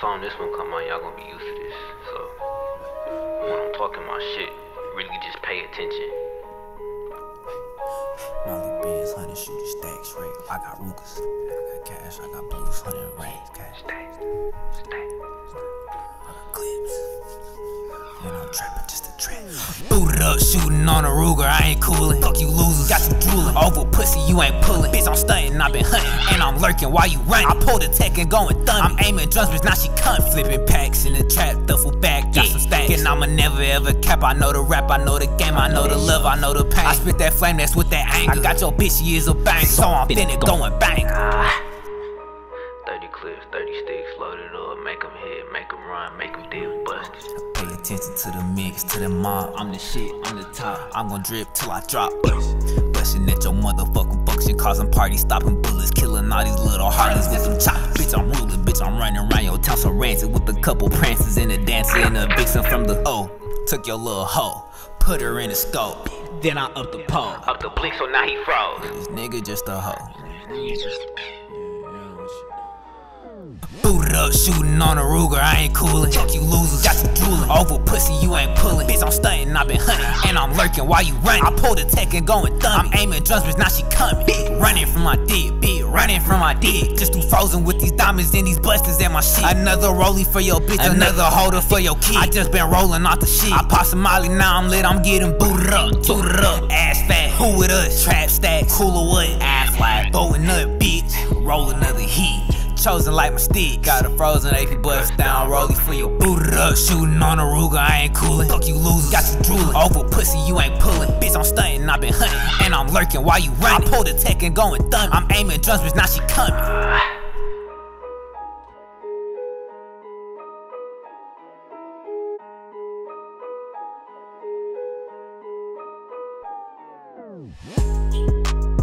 time this one come on, y'all gonna be used to this. So when I'm talking my shit, really just pay attention. Molly Benz, honey shooter stacks, right? I got Rukas, I got cash, I got blues, hundred rings, cash, stay. I Booted up, shooting on a Ruger, I ain't coolin'. Fuck you losers, got you drooling. Over pussy, you ain't pullin'. Bitch, I'm stuntin', I been hunting, and I'm lurking while you running. I pulled a tech and going thunder. I'm aiming drums, bitch, now she cunt. Flipping packs in the trap, duffel back, got some stacks. And I'ma never ever cap. I know the rap, I know the game, I know the love, I know the pain. I spit that flame, that's with that anger. I got your bitch, she is a bang, so I'm finna going bang. 30 clips, 30 sticks, loaded up, make them hit, make them run, make them deal busted. Attention to the mix, to the mob. I'm the shit, I'm the top. I'm gon' drip till I drop. Bustin' at your motherfucking function, causing parties, stopping bullets, killing all these little harlots with them choppers. Bitch, I'm ruling, bitch, I'm running around your town so rancid with a couple prances and a dancer and a vixen from the O. Took your little hoe, put her in a scope. Then I up the pole. Up the blink, so now he froze. This nigga just a hoe. Booted up, shooting on a Ruger, I ain't coolin'. Fuck you losers, got you drooling. Over pussy, you ain't pullin'. Bitch, I'm stuntin', I been hunting, and I'm lurking while you running. I pulled a tech and going thumbing. I'm aiming drums, bitch, now she coming. Running from my dick, bitch, running from my dick. Just too frozen with these diamonds and these busters and my shit. Another rollie for your bitch, another holder for your kid. I just been rolling off the shit. I pop some molly, now I'm lit, I'm getting booted up, booted up. Ass fat, who with us? Trap stack, cooler what? Chosen like my stick. Got a frozen AP bust down, rollie for your booted up. Shooting on a Ruger, I ain't coolin'. Fuck you losers, got you drooling. Over pussy, you ain't pullin'. Bitch, I'm stuntin', I've been hunting, and I'm lurking while you running. I pulled a tech and going thumbing. I'm aiming drums, bitch, now she coming. Stay.